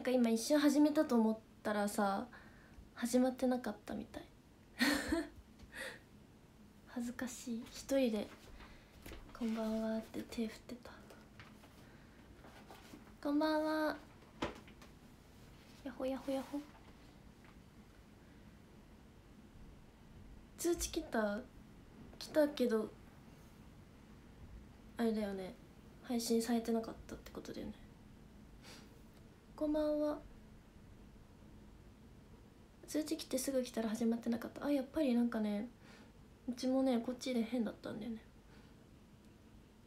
なんか今一瞬始めたと思ったらさ始まってなかったみたい。恥ずかしい。一人で「こんばんは」って手振ってた。こんばんは。やほやほやほ通知来た？来たけどあれだよね。配信されてなかったってことだよね。こんばんは。通知来てすぐ来たら始まってなかった。あやっぱりなんかねうちもねこっちで変だったんだよね。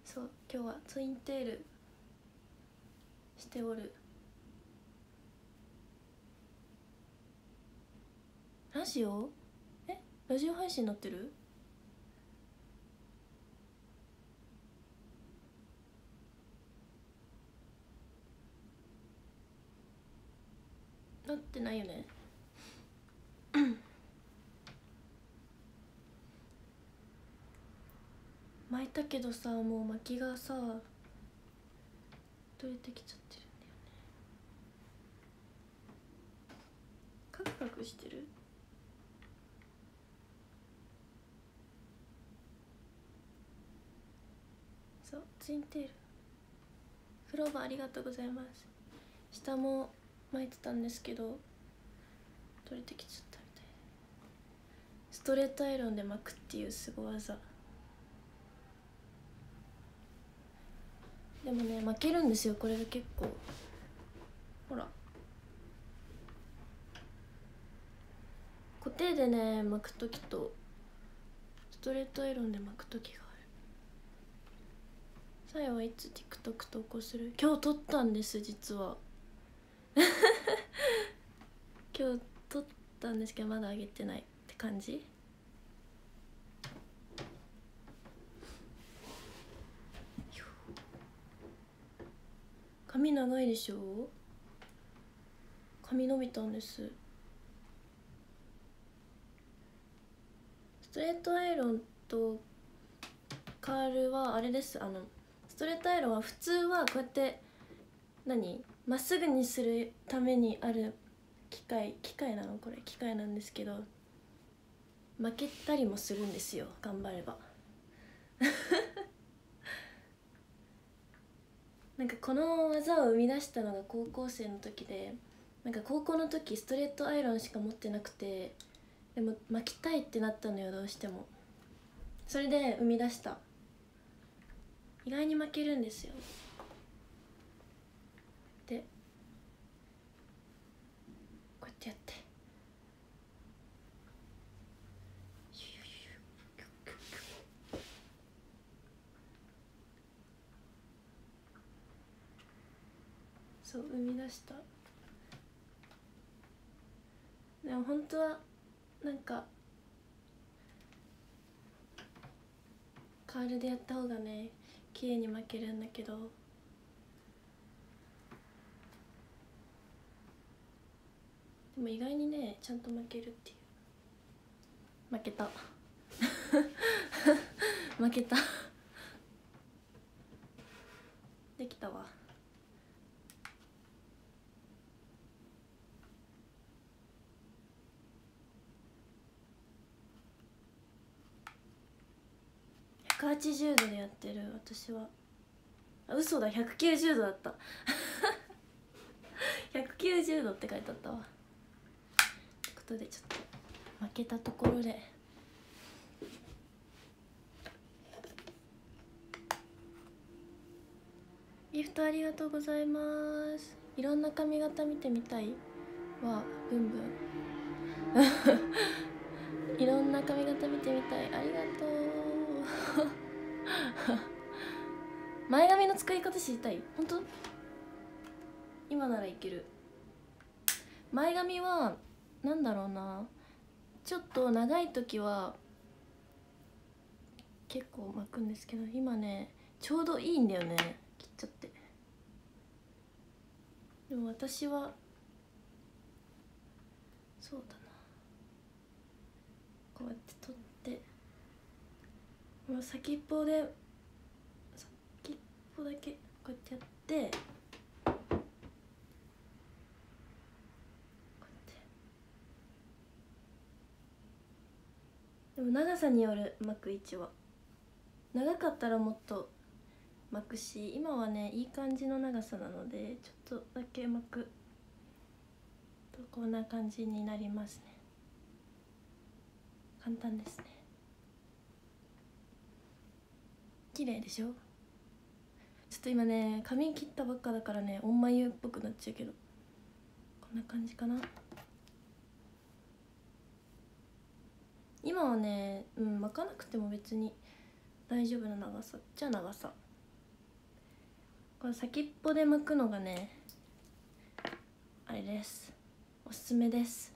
そう今日はツインテールしておる。ラジオ？え？ラジオ配信になってる？なってないよね。巻いたけどさもう巻きがさ取れてきちゃってるんだよね。カクカクしてる？そうツインテールクローバーありがとうございます。下も巻いてたんですけど取れてきちゃったみたい。ストレートアイロンで巻くっていうすご技。でもね負けるんですよこれが結構。ほら。固定でね巻く時とストレートアイロンで巻く時がある。さやはいつ TikTok 投稿する？今日撮ったんです実は。今日撮ったんですけどまだ上げてないって感じ？髪長いでしょ？髪伸びたんです。ストレートアイロンとカールはあれです。あのストレートアイロンは普通はこうやって何？まっすぐにするためにある機械機械なの？これ機械なんですけど負けたりもするんですよ頑張れば。なんかこの技を生み出したのが高校生の時でなんか高校の時ストレートアイロンしか持ってなくてでも巻きたいってなったのよどうしても。それで生み出した。意外に負けるんですよでこうやってやって。そう生み出した。でも本当はなんかカールでやった方がね綺麗に巻けるんだけど。も意外にねちゃんと負けるっていう。負けた。負けた。できたわ。180度でやってる私は。あ嘘だ190度だった。190度って書いてあったわことでちょっと負けたところで。ギフトありがとうございます。いろんな髪型見てみたいはブンブン。いろんな髪型見てみたい。ありがとう。前髪の使い方知りたい。本当？今ならいける。前髪はなんだろうな。ちょっと長い時は結構巻くんですけど今ねちょうどいいんだよね。切っちゃって。でも私はそうだな。こうやって取って。もう先っぽで先っぽだけこうやってやって。も長さによる巻く位置は。長かったらもっと巻くし今はねいい感じの長さなのでちょっとだけ巻く。とこんな感じになりますね。簡単ですね。綺麗でしょ？ちょっと今ね髪切ったばっかだからねおんまゆっぽくなっちゃうけど。こんな感じかな。今はねうん巻かなくても別に大丈夫な長さ。じゃ長さ。この先っぽで巻くのがねあれです。おすすめです。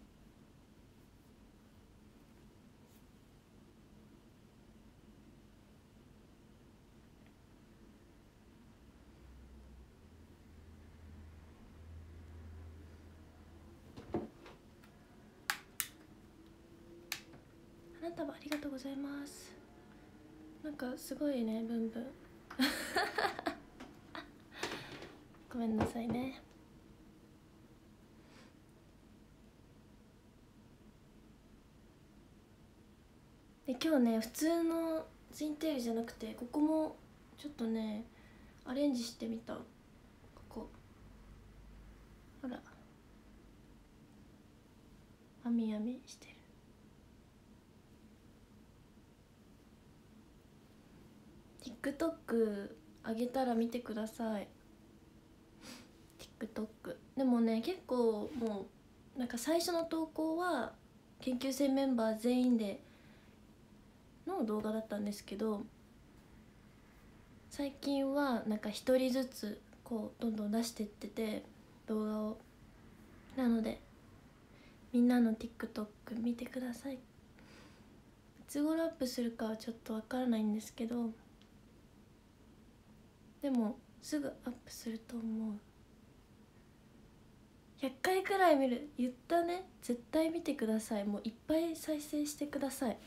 花束ありがとうございます。なんかすごいねブンブン。ごめんなさいね。で今日ね普通のツインテールじゃなくてここもちょっとねアレンジしてみた。ここ。ほら。あみあみしてる。TikTok 上げたら見てください。TikTok でもね結構もうなんか最初の投稿は研究生メンバー全員での動画だったんですけど最近はなんか一人ずつこうどんどん出してってて動画を。なのでみんなの TikTok 見てください。いつ頃アップするかはちょっとわからないんですけどでもすぐアップすると思う。100回くらい見る。言ったね。絶対見てください。もういっぱい再生してください。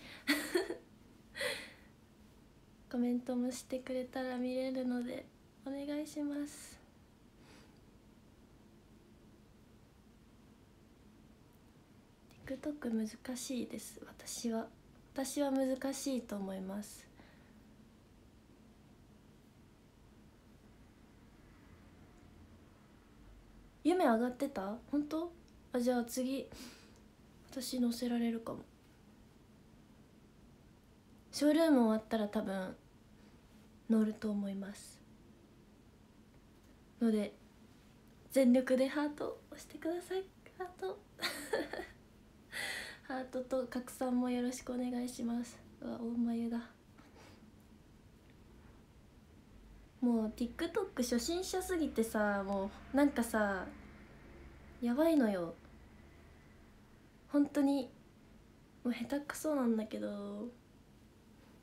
コメントもしてくれたら見れるのでお願いします。TikTok 難しいです。私は。私は難しいと思います。夢上がってた？本当？あじゃあ次。私載せられるかも。ショールーム終わったら多分乗ると思います。ので全力でハート押してください。ハート。ハートと拡散もよろしくお願いします。うわ大眉だ。もう TikTok 初心者すぎてさもうなんかさやばいのよ。本当に。もう下手くそなんだけど。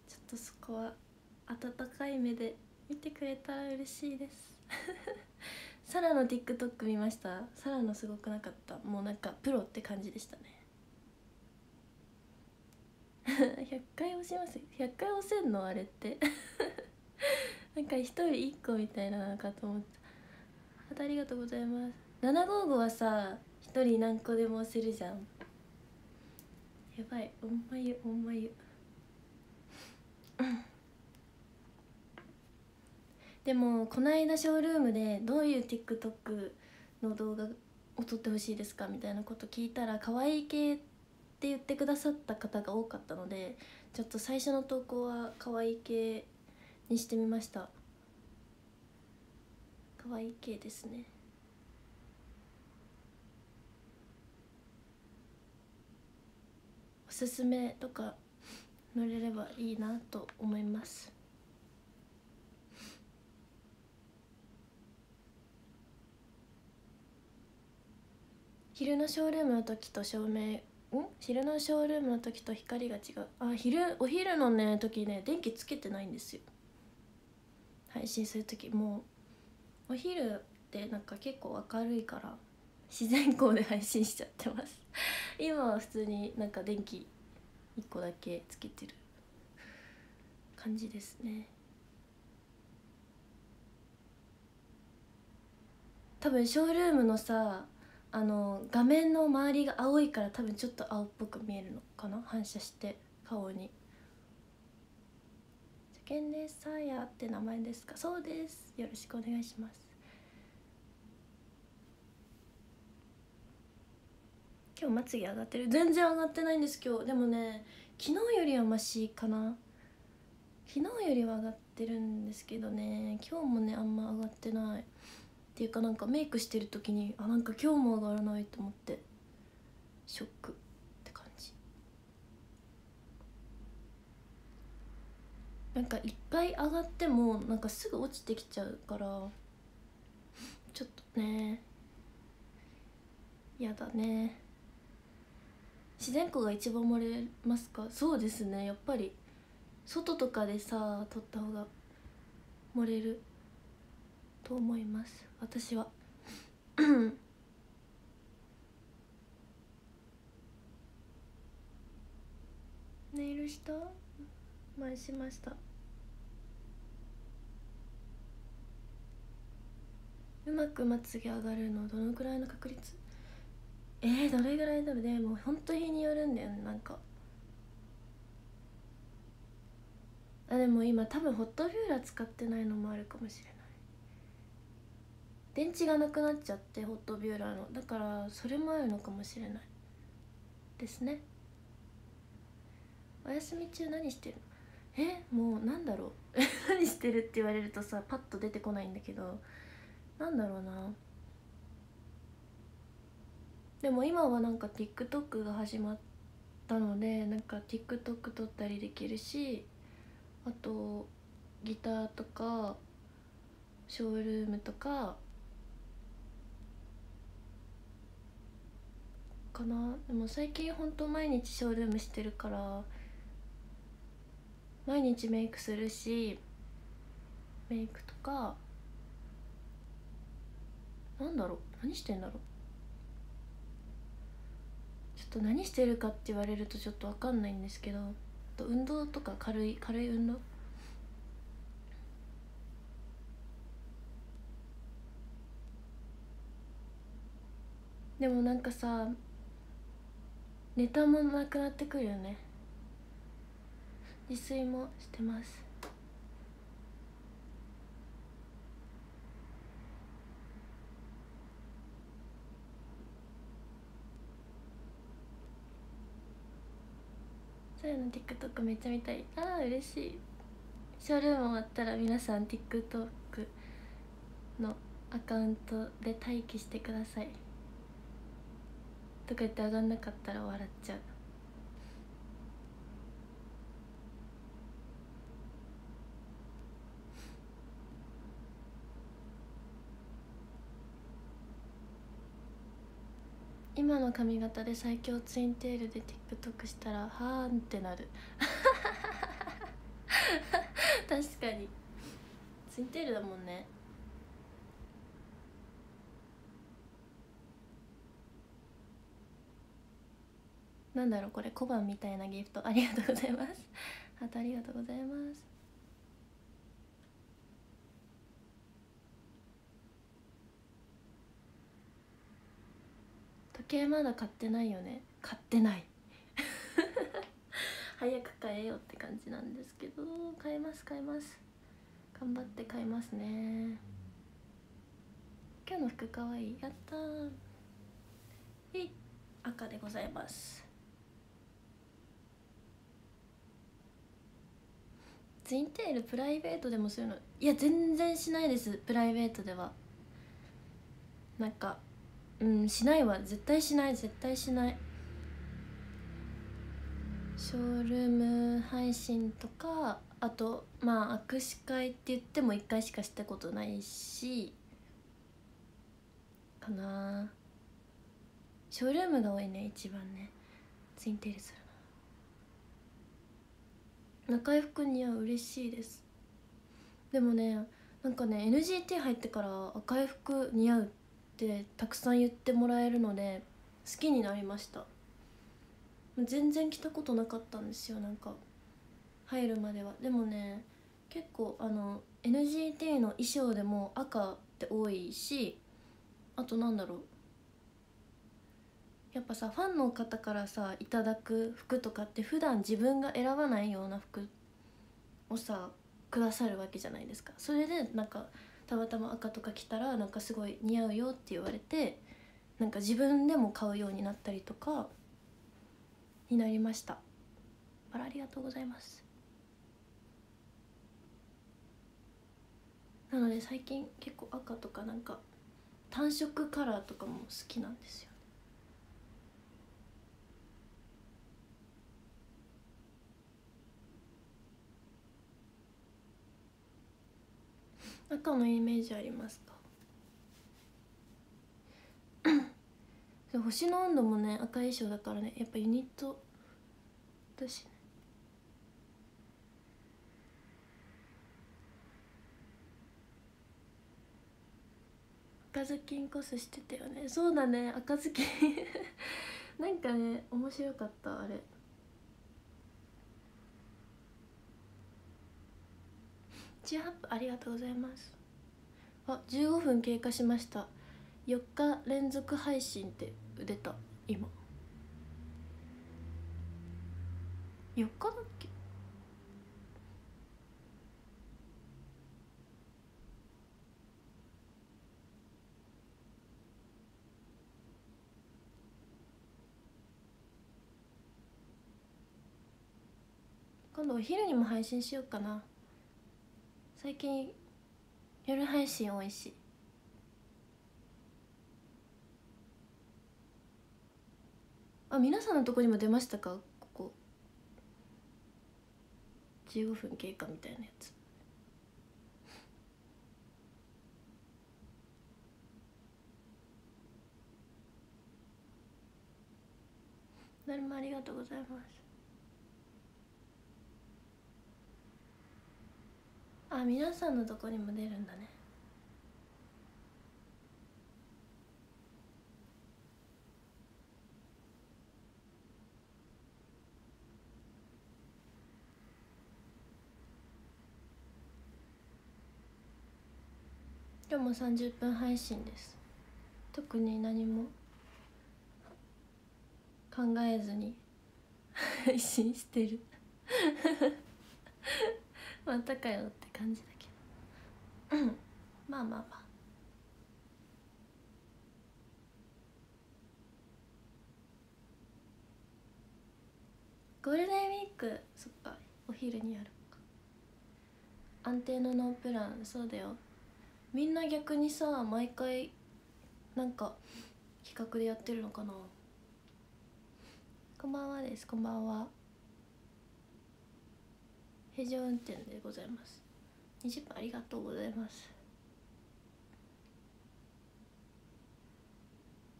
ちょっとそこは温かい目で見てくれたら嬉しいです。サラの TikTok 見ました？サラのすごくなかった？もうなんかプロって感じでしたね。100回押します100回押せんの？あれって。なんか一人一個みたいなのかと思った。ありがとうございます。755はさ一人何個でも押せるじゃん。やばい。おんまゆおんまゆでもこの間ショールームでどういう TikTok の動画を撮ってほしいですかみたいなこと聞いたら可愛い系って言ってくださった方が多かったのでちょっと最初の投稿は可愛い系にしてみました。可愛い系ですね。すすめとか乗れればいいなと思います。昼のショールームの時と照明ん？昼のショールームの時と光が違う。あ昼お昼のね時ね電気つけてないんですよ。配信する時もうお昼ってなんか結構明るいから。自然光で配信しちゃってます。今は普通になんか電気1個だけつけてる感じですね。多分ショールームのさあの画面の周りが青いから多分ちょっと青っぽく見えるのかな？反射して顔に。世間でサーヤって名前ですか？そうです。よろしくお願いします。今日まつげ上がってる。全然上がってないんです今日。でもね昨日よりはマシかな。昨日よりは上がってるんですけどね。今日もねあんま上がってない。っていうかなんかメイクしてる時にあなんか今日も上がらないと思って。ショック。って感じ。なんかいっぱい上がってもなんかすぐ落ちてきちゃうからちょっとね。やだね。自然光が一番漏れますか？そうですねやっぱり。外とかでさ撮った方が漏れると思います。私は。ネイルした？前しました。うまくまつげ上がるのどのくらいの確率？えー、どれぐらいだろうね。もうほんと日によるんだよねなんか。あでも今多分ホットビューラー使ってないのもあるかもしれない。電池がなくなっちゃってホットビューラーの。だからそれもあるのかもしれない。ですね。お休み中何してるの？えもうなんだろう。何してるって言われるとさパッと出てこないんだけど。なんだろうな。でも今はなんか TikTok が始まったのでなんか TikTok 撮ったりできるしあとギターとかショールームとかかな？でも最近ほんと毎日ショールームしてるから毎日メイクするしメイクとかなんだろう？何してんだろう？っと何してるかって言われるとちょっと分かんないんですけど運動とか軽い軽い運動？でもなんかさネタもなくなってくるよね。自炊もしてます。さやの TikTok めっちゃ見たい。ああ嬉しい。ショールーム終わったら皆さん TikTok のアカウントで待機してください。とか言って上がんなかったら笑っちゃう。今の髪型で最強ツインテールで TikTok したらはーんってなる。確かに。ツインテールだもんね。なんだろうこれ小判みたいなギフト。ありがとうございます。あとありがとうございます。計まだ買ってないよね。買ってない。早く買えよって感じなんですけど買えます買えます。頑張って買いますね。今日の服かわい。いやったー。い赤でございます。ツインテールプライベートでもするの？いや全然しないです。プライベートでは。なんかうんしないわ。絶対しない絶対しない。ショールーム配信とかあとまあ握手会って言っても1回しかしたことないしかな。ショールームが多いね一番ね。ツインテールする中居服には嬉しいです。でもねなんかね NGT 入ってから赤い服似合うってたくさん言ってもらえるので好きになりました。全然着たことなかったんですよなんか。入るまでは。でもね結構あの NGT の衣装でも赤って多いしあとなんだろう。やっぱさファンの方からさいただく服とかって普段自分が選ばないような服をさくださるわけじゃないですか。それでなんかたまたま赤とか着たらなんかすごい似合うよって言われてなんか自分でも買うようになったりとかになりました。ありがとうございます。なので最近結構赤とかなんか単色カラーとかも好きなんですよ。赤のイメージありますか？星の温度もね赤い衣装だからねやっぱユニットだしね。赤ずきんコスしてたよね。そうだね赤ずきん。なんかね面白かったあれ。チアップありがとうございます。あ15分経過しました。4日連続配信って出た。今。4日だっけ？今度お昼にも配信しようかな。最近夜配信多いし。あ皆さんのとこにも出ましたか？ここ。15分経過みたいなやつ。誰もありがとうございます。あ皆さんのとこにも出るんだね。今日も30分配信です。特に何も考えずに配信してる。またかよって感じだけど。まあまあまあ。ゴールデンウィークそっかお昼にやるか。安定のノープランそうだよ。みんな逆にさ毎回なんか企画でやってるのかな。こんばんはですこんばんは平常運転でございます。20分ありがとうございます。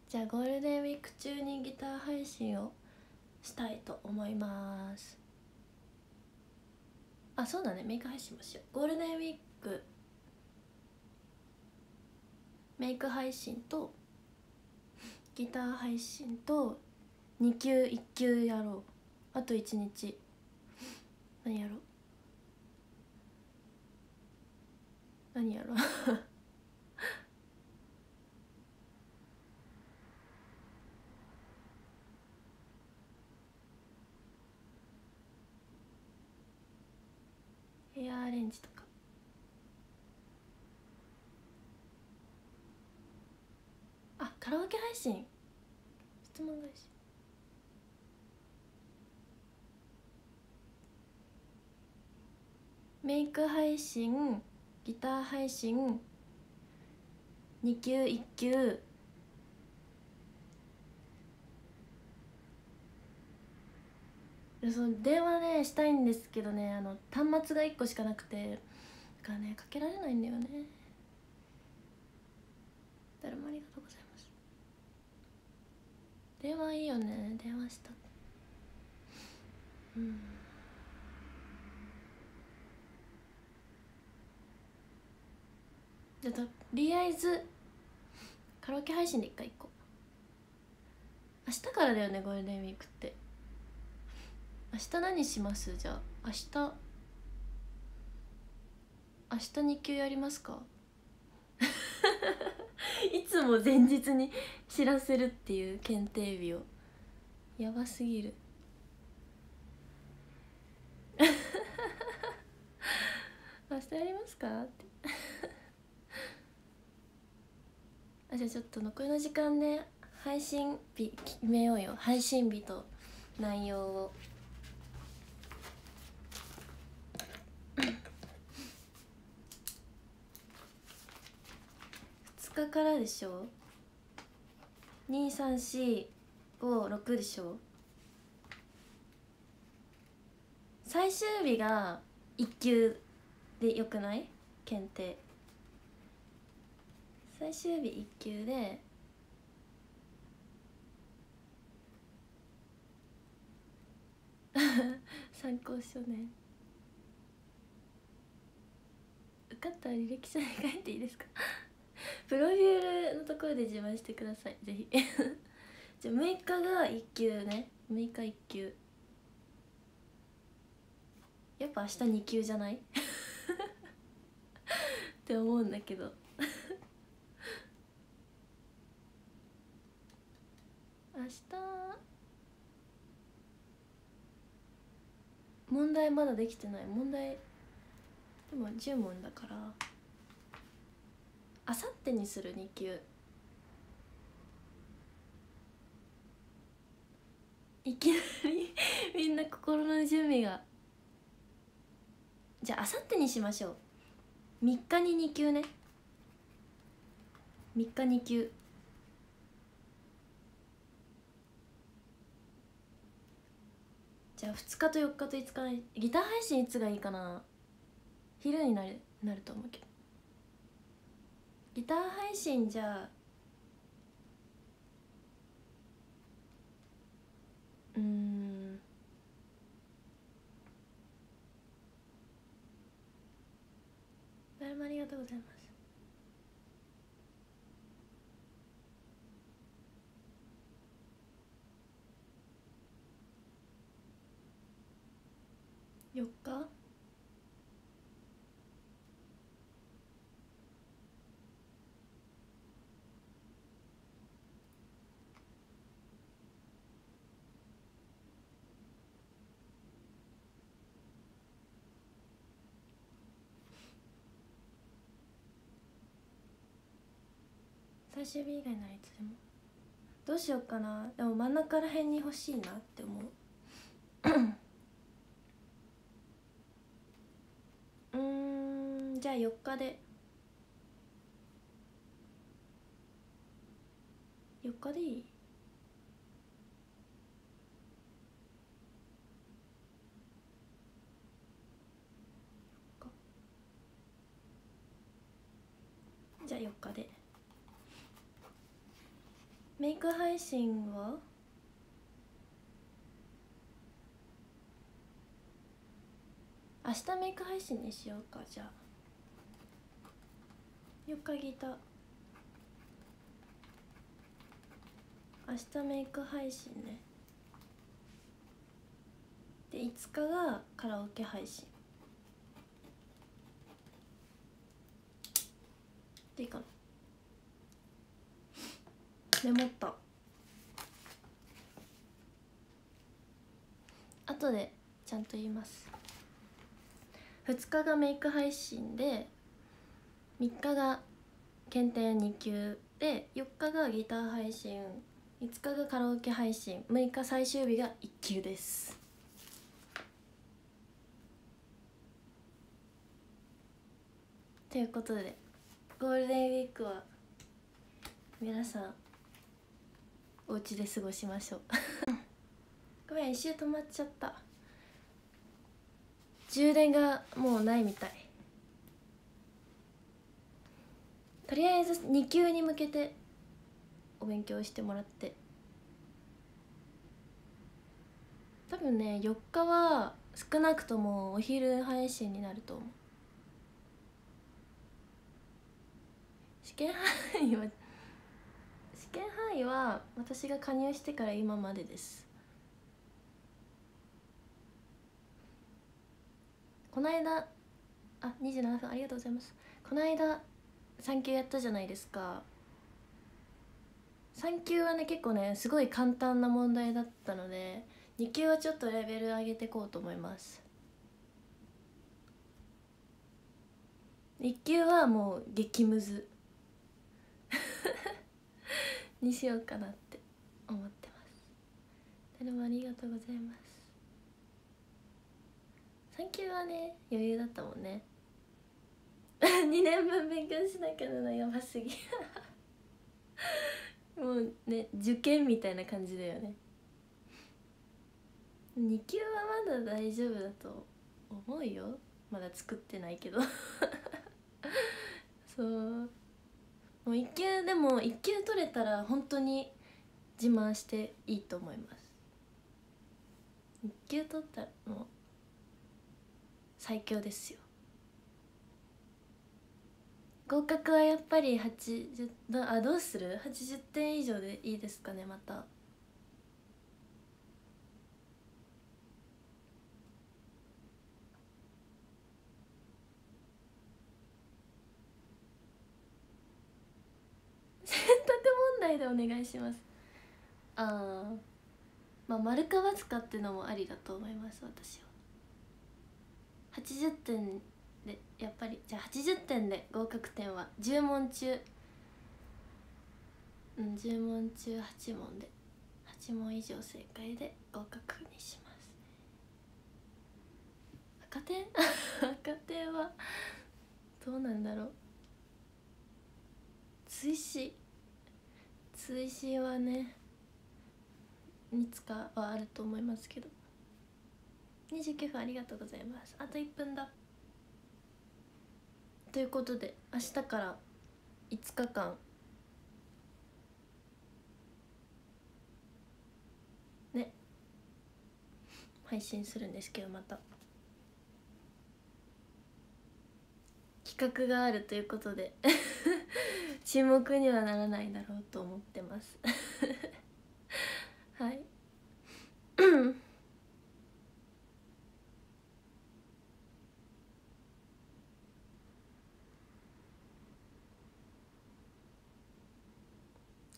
じゃあゴールデンウィーク中にギター配信をしたいと思います。あそうだね。メイク配信もしよう。ゴールデンウィーク。メイク配信とギター配信と2級1級やろう。あと1日。何やろう。何やろ。うヘアアレンジとか。あカラオケ配信。質問返し。メイク配信。ギター配信2級1級。その電話ねしたいんですけどねあの端末が1個しかなくてだからねかけられないんだよね。誰もありがとうございます。電話いいよね電話した。うん。じゃあとりあえずカラオケ配信で一回行こう。明日からだよねゴールデンウィークって。明日何します？じゃあ明日。明日日給やりますか？いつも前日に知らせるっていう検定日を。やばすぎる。明日やりますか？ってあじゃあちょっと残りの時間で配信日決めようよ。配信日と内容を。2日からでしょ？2345でしょ？最終日が1級でよくない？検定。最終日1級で 参考書ね。受かったら履歴書に書いていいですか？プロフィールのところで自慢してください。ぜひ。じゃあ6日が1級ね。6日1級。やっぱ明日2級じゃない？って思うんだけど。明日問題まだできてない。問題でも10問だから。あさってにする2級いきなり みんな心の準備が。じゃああさってにしましょう。3日に2級ね。3日2級。じゃあ2日と4日と5日ギター配信いつがいいかな？昼になるなると思うけど。ギター配信じゃあうん。誰もありがとうございます。4日？最終日以外ならいつでも？どうしようかな。でも真ん中らへんに欲しいなって思ううんじゃあ4日で。4日でいい？じゃあ4日で。メイク配信は？明日メイク配信にしようかじゃあ。4日ギター。明日メイク配信ね。で5日がカラオケ配信。でいいかな。メモった。後でちゃんと言います。2日がメイク配信で3日が検定2級で4日がギター配信5日がカラオケ配信6日最終日が1級です。ということでゴールデンウィークは皆さんお家で過ごしましょう。ごめん一周止まっちゃった。充電がもうないみたい。とりあえず2級に向けてお勉強してもらって多分ね4日は少なくともお昼配信になると思う試験範囲は試験範囲は私が加入してから今までですこの間あ27分ありがとうございます。この間3級やったじゃないですか。3級はね結構ねすごい簡単な問題だったので2級はちょっとレベル上げていこうと思います。1級はもう激ムズ。にしようかなって思ってます。誰もありがとうございます。3級はね余裕だったもんね。2年分勉強しなきゃなのやばすぎ。もうね受験みたいな感じだよね。2級はまだ大丈夫だと思うよ。まだ作ってないけど。そう。もう1級でも1級取れたら本当に自慢していいと思います。1級取ったらもう最強ですよ。合格はやっぱり80あどうする ?80 点以上でいいですかねまた。選択問題でお願いします。ああまあ丸か×かっていうのもありだと思います私は。80点でやっぱりじゃあ80点で合格点は10問中。うん10問中8問で8問以上正解で合格にします。赤点？赤点はどうなんだろう。追試。追試はねいつかはあると思いますけど。29分ありがとうございます。あと1分だ。ということで明日から5日間ね配信するんですけどまた。企画があるということで 沈黙にはならないだろうと思ってますはい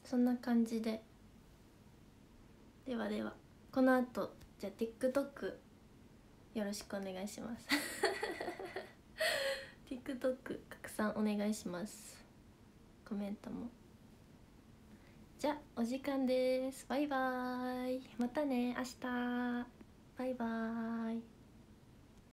そんな感じで。ではではこの後じゃあ TikTok よろしくお願いします。TikTok 拡散お願いします。コメントも。じゃあお時間です。バイバーイ。またね明日。バイバーイ。